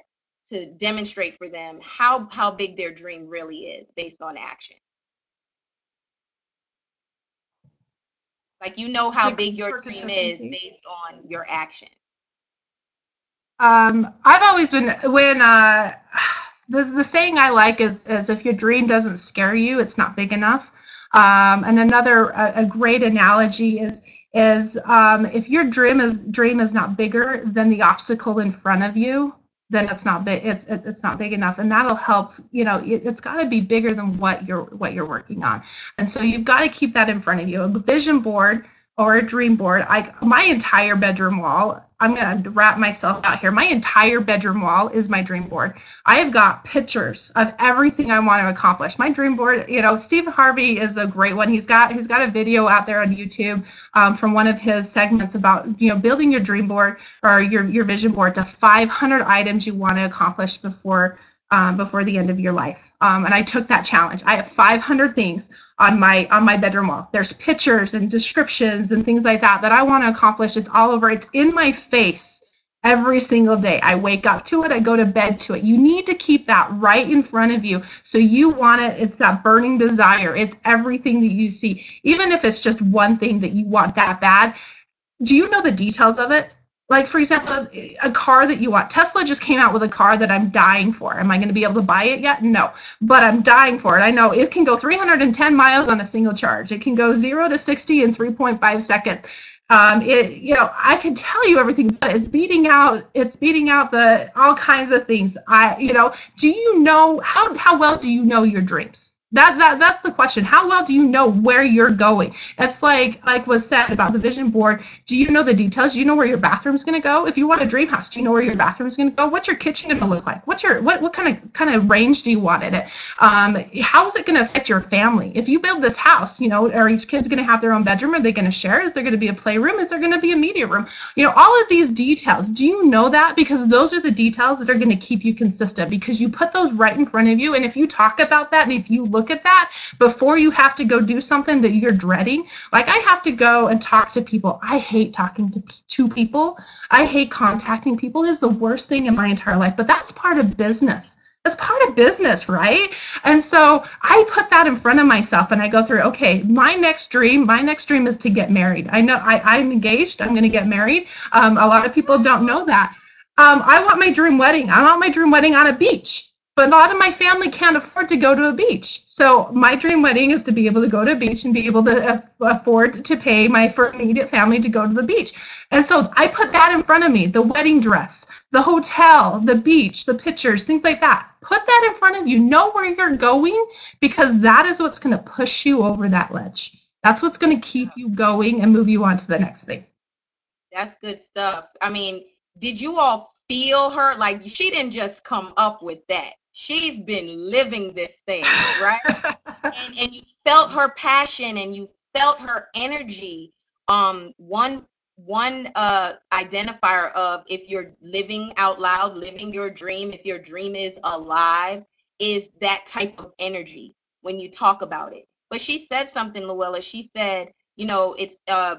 to demonstrate for them how how big their dream really is based on action? Like you know how big your dream is based on your action. Um, I've always been when uh, the the saying I like is is if your dream doesn't scare you, it's not big enough. Um, and another a, a, great analogy is is um, if your dream is dream is not bigger than the obstacle in front of you, then it's not big. It's it's not big enough, and that'll help. You know, it, has got to be bigger than what you're what you're working on, and so you've got to keep that in front of you. A vision board or a dream board. I my entire bedroom wall. I'm gonna wrap myself out here. My entire bedroom wall is my dream board. I have got pictures of everything I want to accomplish. My dream board, you know, Steve Harvey is a great one. He's got he's got a video out there on YouTube um, from one of his segments about you know building your dream board or your your vision board to 500 items you want to accomplish before um, before the end of your life. Um, and I took that challenge. I have 500 things on my on my bedroom wall. There's pictures and descriptions and things like that that I want to accomplish. It's all over. It's in my face every single day. I wake up to it. I go to bed to it. You need to keep that right in front of you. So you want it. It's that burning desire. It's everything that you see, even if it's just one thing that you want that bad. Do you know the details of it? Like for example a car that you want. Tesla just came out with a car that i'm dying for. Am i going to be able to buy it yet? No. But i'm dying for it. I know it can go 310 miles on a single charge. It can go 0 to 60 in 3.5 seconds. Um, it you know i can tell you everything but it's beating out it's beating out the all kinds of things. I you know do you know how how well do you know your dreams that, that that's the question. How well do you know where you're going? It's like like was said about the vision board. Do you know the details? Do you know where your bathroom's going to go? If you want a dream house, do you know where your bathroom's going to go? What's your kitchen going to look like? What's your what what kind of kind of range do you want in it? Um, how is it going to affect your family? If you build this house, you know, are each kid's going to have their own bedroom? Are they going to share? Is there going to be a playroom? Is there going to be a media room? You know, all of these details. Do you know that? Because those are the details that are going to keep you consistent. Because you put those right in front of you, and if you talk about that, and if you look look at that before you have to go do something that you're dreading. Like I have to go and talk to people. I hate talking to to people. I hate contacting people. is the worst thing in my entire life, but that's part of business that's part of business, right? And so I put that in front of myself and I go through, okay, my next dream, my next dream is to get married. I know I, I'm engaged, I'm going to get married. Um, a lot of people don't know that. Um, I want my dream wedding. I want my dream wedding on a beach but a lot of my family can't afford to go to a beach. So my dream wedding is to be able to go to a beach and be able to afford to pay my for immediate family to go to the beach. And so I put that in front of me, the wedding dress, the hotel, the beach, the pictures, things like that. Put that in front of you. Know where you're going because that is what's going to push you over that ledge. That's what's going to keep you going and move you on to the next thing. That's good stuff. I mean, did you all feel her? Like she didn't just come up with that she's been living this thing, right? and, and you felt her passion and you felt her energy. Um, one one uh identifier of if you're living out loud, living your dream, if your dream is alive, is that type of energy when you talk about it. But she said something, Luella. She said, you know, it's uh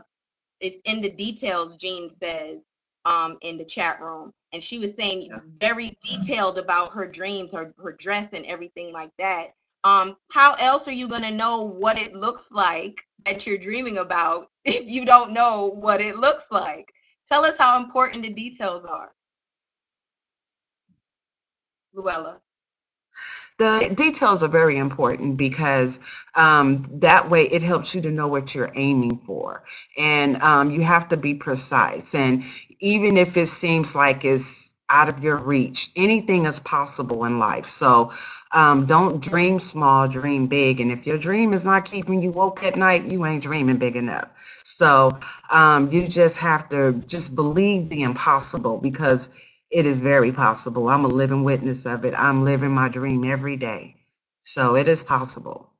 it's in the details, Jean says, um, in the chat room and she was saying yes. very detailed about her dreams, her her dress, and everything like that. Um, how else are you gonna know what it looks like that you're dreaming about if you don't know what it looks like? Tell us how important the details are. Luella the details are very important because um, that way it helps you to know what you're aiming for and um, you have to be precise and even if it seems like it's out of your reach anything is possible in life so um, don't dream small dream big and if your dream is not keeping you woke at night you ain't dreaming big enough so um, you just have to just believe the impossible because it is very possible. I'm a living witness of it. I'm living my dream every day. So it is possible.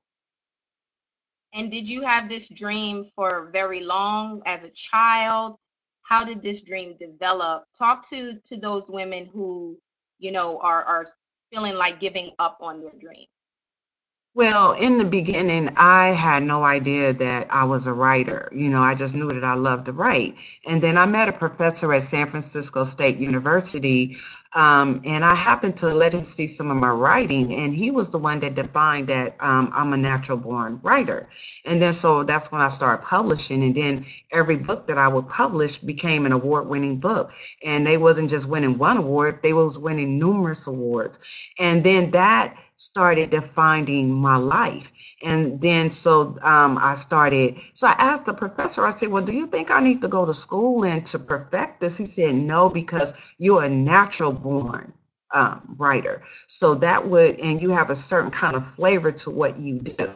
And did you have this dream for very long as a child? How did this dream develop? Talk to to those women who, you know, are are feeling like giving up on their dream. Well, in the beginning, I had no idea that I was a writer. You know, I just knew that I loved to write. And then I met a professor at San Francisco State University um, and I happened to let him see some of my writing, and he was the one that defined that um, I'm a natural born writer. And then so that's when I started publishing, and then every book that I would publish became an award winning book. And they wasn't just winning one award, they was winning numerous awards. And then that started defining my life. And then so um, I started, so I asked the professor, I said, Well, do you think I need to go to school and to perfect this? He said, No, because you're a natural born um, writer. So that would, and you have a certain kind of flavor to what you do.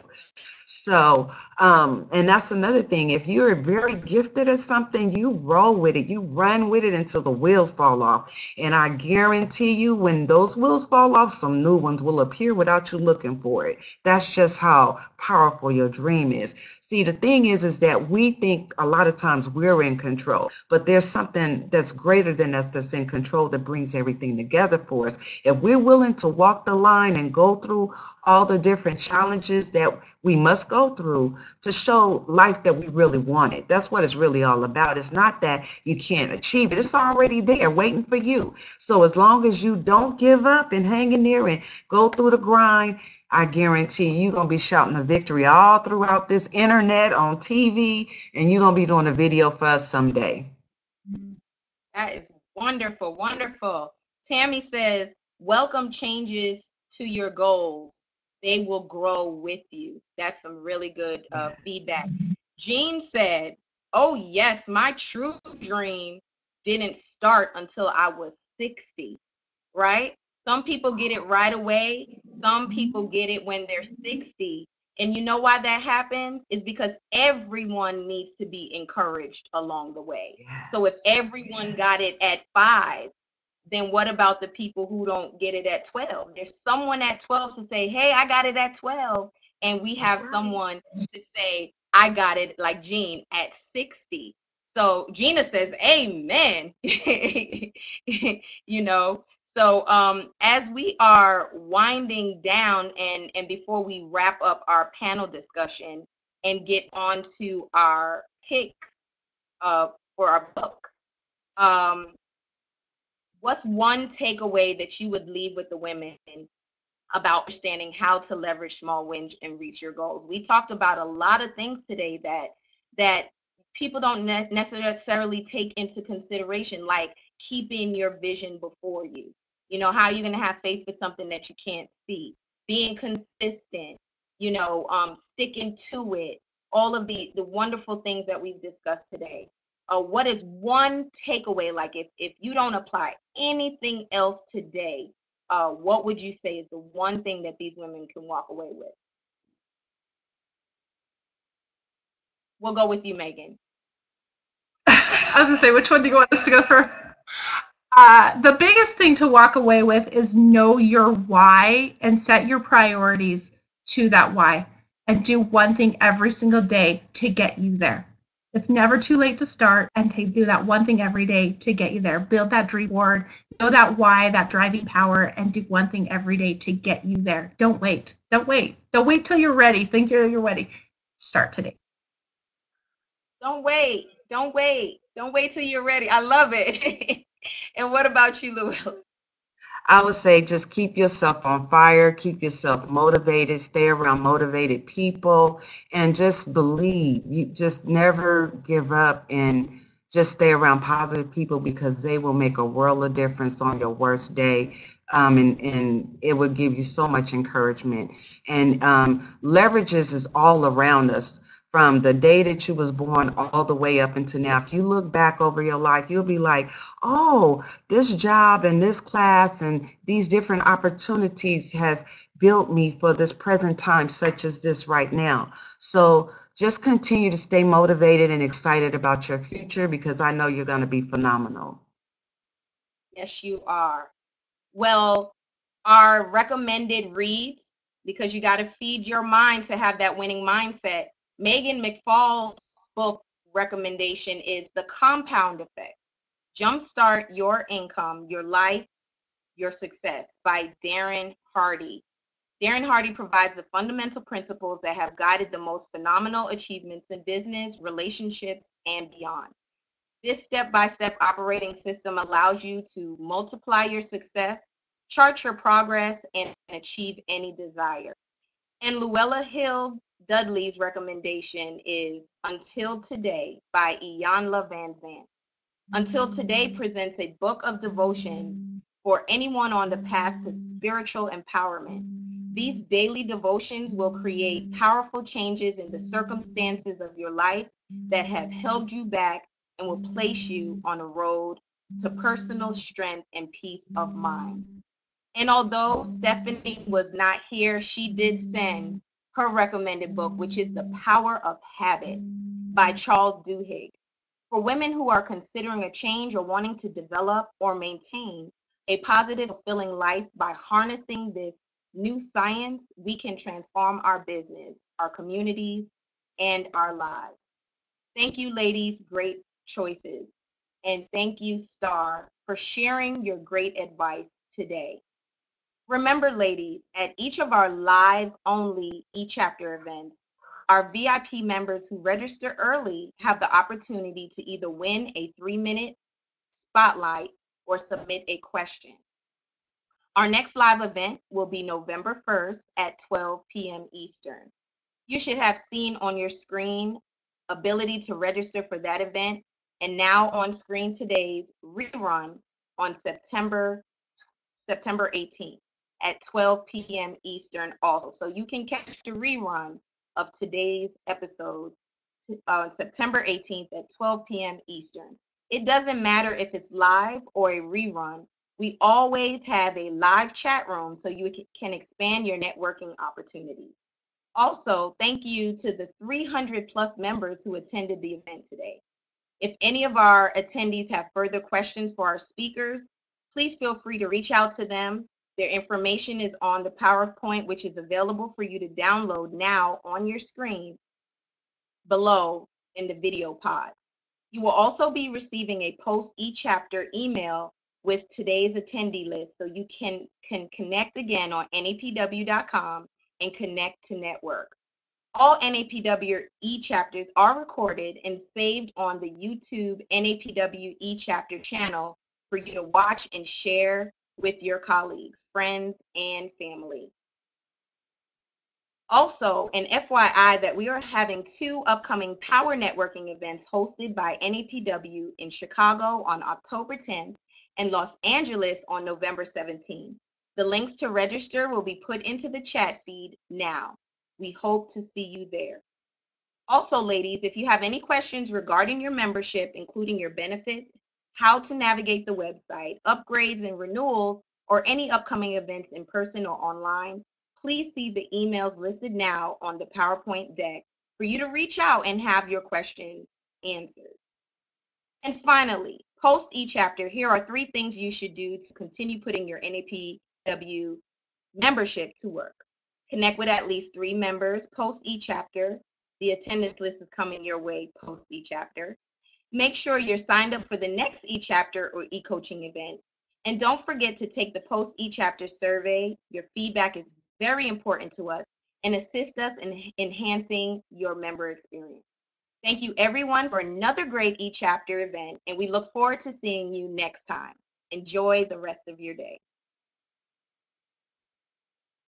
So, um, and that's another thing. If you're very gifted at something, you roll with it, you run with it until the wheels fall off. And I guarantee you, when those wheels fall off, some new ones will appear without you looking for it. That's just how powerful your dream is. See, the thing is, is that we think a lot of times we're in control, but there's something that's greater than us that's in control that brings everything together for us. If we're willing to walk the line and go through all the different challenges that we must us go through to show life that we really wanted. That's what it's really all about. It's not that you can't achieve it, it's already there waiting for you. So as long as you don't give up and hang in there and go through the grind, I guarantee you're going to be shouting a victory all throughout this internet, on TV, and you're going to be doing a video for us someday. Mm-hmm. That is wonderful, wonderful. Tammy says, welcome changes to your goals. They will grow with you. That's some really good uh, Yes. feedback. Jean said, oh, yes, my true dream didn't start until I was 60, right? Some people get it right away. Some people get it when they're 60. And you know why that happens? Is because everyone needs to be encouraged along the way. So if Yes. everyone got it at five, then what about the people who don't get it at 12? There's someone at 12 to say, hey, I got it at 12. And we have someone to say, I got it like Jean at 60. So Gina says, Amen. you know, so um, as we are winding down and, and before we wrap up our panel discussion and get on to our pick uh, for our book, um, what's one takeaway that you would leave with the women about understanding how to leverage small wins and reach your goals? We talked about a lot of things today that that people don't ne- necessarily take into consideration, like keeping your vision before you. You know, how are you going to have faith for something that you can't see? Being consistent, you know, um, sticking to it. All of the the wonderful things that we've discussed today uh, what is one takeaway like if if you don't apply anything else today uh, what would you say is the one thing that these women can walk away with we'll go with you megan I was gonna say, which one do you want us to go for? Uh, the biggest thing to walk away with is know your why and set your priorities to that why and do one thing every single day to get you there. It's never too late to start and to do that one thing every day to get you there. Build that dream board, know that why, that driving power, and do one thing every day to get you there. Don't wait. Don't wait. Don't wait till you're ready. Think you're, you're ready. Start today. don't wait don't wait don't wait till you're ready i love it and what about you Louis? I would say just keep yourself on fire, keep yourself motivated, stay around motivated people, and just believe. You just never give up and just stay around positive people because they will make a world of difference on your worst day. Um, and, and it will give you so much encouragement. And um, leverages is all around us from the day that you was born all the way up until now. If you look back over your life, you'll be like, oh, this job and this class and these different opportunities has built me for this present time such as this right now so just continue to stay motivated and excited about your future because i know you're going to be phenomenal Yes, you are. Well, our recommended read because you got to feed your mind to have that winning mindset. Megan McFall's book recommendation is The Compound Effect Jumpstart Your Income, Your Life, Your Success by Darren Hardy. Darren Hardy provides the fundamental principles that have guided the most phenomenal achievements in business, relationships, and beyond. This step by step operating system allows you to multiply your success, chart your progress, and achieve any desire. And Luella Hill Dudley's recommendation is Until Today by Iyanla Vanzant. Until Today mm. presents a book of devotion mm. for anyone on the path to spiritual empowerment. These daily devotions will create powerful changes in the circumstances of your life that have held you back and will place you on a road to personal strength and peace of mind. And although Stephanie was not here, she did send her recommended book, which is The Power of Habit by Charles Duhigg. For women who are considering a change or wanting to develop or maintain a positive, fulfilling life by harnessing this new science, we can transform our business, our communities, and our lives. Thank you, ladies. Great choices. And thank you, Star, for sharing your great advice today. Remember, ladies, at each of our live only e chapter events, our VIP members who register early have the opportunity to either win a three minute spotlight or submit a question. Our next live event will be November 1st at 12 p.m. Eastern. You should have seen on your screen ability to register for that event and now on screen today's rerun on September September 18th at 12 p.m. Eastern also. So you can catch the rerun of today's episode on uh, September 18th at 12 p.m. Eastern. It doesn't matter if it's live or a rerun. We always have a live chat room so you can expand your networking opportunities. Also, thank you to the 300 plus members who attended the event today. If any of our attendees have further questions for our speakers, please feel free to reach out to them. Their information is on the PowerPoint, which is available for you to download now on your screen below in the video pod. You will also be receiving a post e-chapter email with today's attendee list so you can, can connect again on napw.com and connect to network. All NAPW e-chapters are recorded and saved on the YouTube NAPW e-chapter channel for you to watch and share with your colleagues, friends, and family. Also, an FYI that we are having two upcoming power networking events hosted by NAPW in Chicago on October 10th and Los Angeles on November 17th. The links to register will be put into the chat feed now. We hope to see you there. Also, ladies, if you have any questions regarding your membership, including your benefits, how to navigate the website, upgrades and renewals, or any upcoming events in person or online, please see the emails listed now on the PowerPoint deck for you to reach out and have your questions answered. And finally, post e-chapter, here are three things you should do to continue putting your NAPW membership to work. Connect with at least three members post e-chapter. The attendance list is coming your way post e-chapter. Make sure you're signed up for the next e-chapter or e-coaching event. And don't forget to take the post e-chapter survey. Your feedback is very important to us and assist us in enhancing your member experience. Thank you everyone for another great e-chapter event and we look forward to seeing you next time. Enjoy the rest of your day.